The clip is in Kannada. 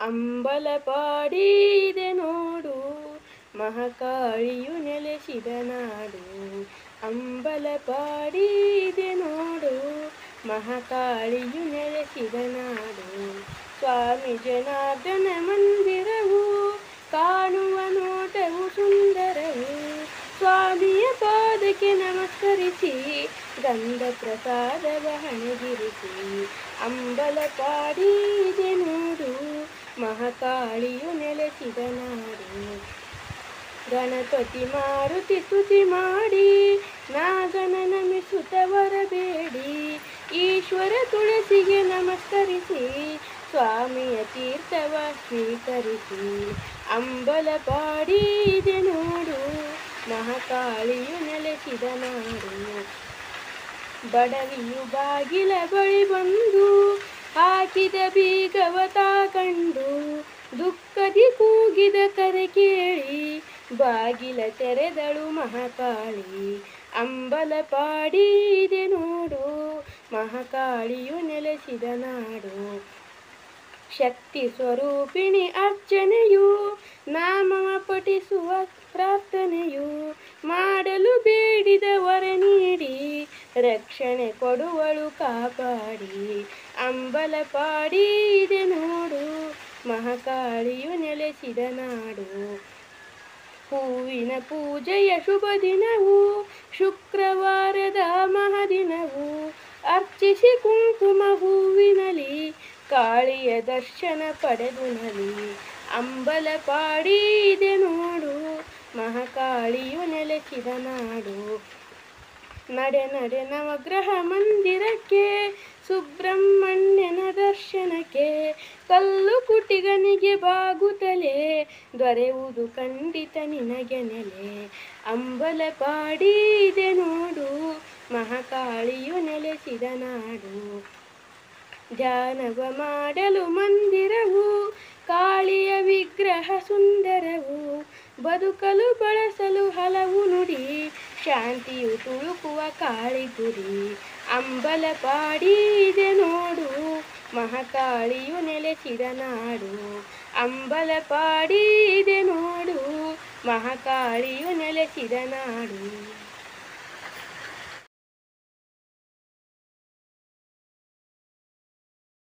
ಅಂಬಲಪಾಡಿದೆ ನೋಡು, ಮಹಾಕಾಳಿಯು ನೆಲೆಸಿದ ನಾಡು. ಅಂಬಲಪಾಡಿದೆ ನೋಡು, ಮಹಾಕಾಳಿಯು ನೆಲೆಸಿದ ನಾಡು. ಸ್ವಾಮಿ ಜನಾರ್ದನ ಮಂದಿರವು, ಕಾಣುವ ನೋಟವು ಸುಂದರವು. ಸ್ವಾಮಿಯ ಪಾದಕ್ಕೆ ನಮಸ್ಕರಿಸಿ, ಗಂಧ ಪ್ರಸಾದವ ಹಣಗಿರಿಸಿ ಅಂಬಲಪಾಡಿದೆ ನೋಡು ಮಹಾಕಾಳಿಯು ನೆಲೆಸಿದ ನಾಡಿ. ಗಣಪತಿ ಮಾರುತಿ ಸ್ತುತಿ ಮಾಡಿ, ನಾಗನ ನಮಿಸುತ್ತ ಬರಬೇಡಿ ಈಶ್ವರ ತುಳಸಿಗೆ ನಮಸ್ಕರಿಸಿ, ಸ್ವಾಮಿಯ ತೀರ್ಥವ ಸ್ವೀಕರಿಸಿ. ಇದೆ ನೋಡು, ಮಹಾಕಾಳಿಯು ನೆಲೆಸಿದ ನಾಡು. ಬಡವಿಯು ಬಾಗಿಲ ಬಳಿ ಬಂದು, ಹಾಕಿದ ಬೀಗವತ ದುಃಖದಿ ಕೂಗಿದ ಕರೆ ಕೇಳಿ, ಬಾಗಿಲ ತೆರೆದಳು ಮಹಾಕಾಳಿ. ಅಂಬಲಪಾಡಿದೆ ನೋಡು, ಮಹಾಕಾಳಿಯು ನೆಲೆಸಿದ ನಾಡು. ಶಕ್ತಿ ಸ್ವರೂಪಿಣಿ ಅರ್ಚನೆಯು ನಾಮ ಪಠಿಸುವ ಪ್ರಾರ್ಥನೆಯು, ಮಾಡಲು ಬೇಡಿದ ವರ ನೀಡಿ, ರಕ್ಷಣೆ ಕೊಡುವಳು ಕಾಪಾಡಿ. ಅಂಬಲ ಪಾಡಿದೆ ನೋಡು ಮಹಾಕಾಳಿಯು ನೆಲೆಸಿದ ನಾಡು ಹೂವಿನ ಪೂಜೆಯ ಶುಭ ದಿನವು, ಶುಕ್ರವಾರದ ಮಹದಿನವು. ಅರ್ಚಿಸಿ ಕುಂಕುಮ ಹೂವಿನಲಿ, ಕಾಳಿಯ ದರ್ಶನ ಪಡೆದು ನಲಿ ಅಂಬಲಪಾಡಿದೆ ನೋಡು ಮಹಾಕಾಳಿಯು ನೆಲೆಸಿದ ನಾಡು ನಡೆ ನಡೆ ನವಗ್ರಹ ಮಂದಿರಕ್ಕೆ ಸುಬ್ರಹ್ಮಣ್ಯ ಕಲ್ಲು ಕುಟಿಗನಿಗೆ ಬಾಗುತ್ತಲೇ, ದೊರೆಯುವುದು ಖಂಡಿತ ನಿನಗೆ ನೆಲೆ. ಅಂಬಲ ಪಾಡಿದೆ ನೋಡು, ಮಹಾಕಾಳಿಯು ನೆಲೆಸಿದ ನಾಡು. ಧ್ಯಾನವ ಮಾಡಲು ಮಂದಿರವು, ಕಾಳಿಯ ವಿಗ್ರಹ ಸುಂದರವು. ಬದುಕಲು ಬಳಸಲು ಹಲವು ನುಡಿ, ಶಾಂತಿಯು ತುಳುಕುವ ಕಾಳಿ ಗುರಿ ಅಂಬಲ ಪಾಡಿದೆ ನೋಡು ಮಹಾಕಾಳಿಯು ನೆಲೆಸಿದ ನಾಡು ಅಂಬಲಪಾಡಿದೆ ನೋಡು. ಮಹಾಕಾಳಿಯು ನೆಲೆಸಿದ ನಾಡು.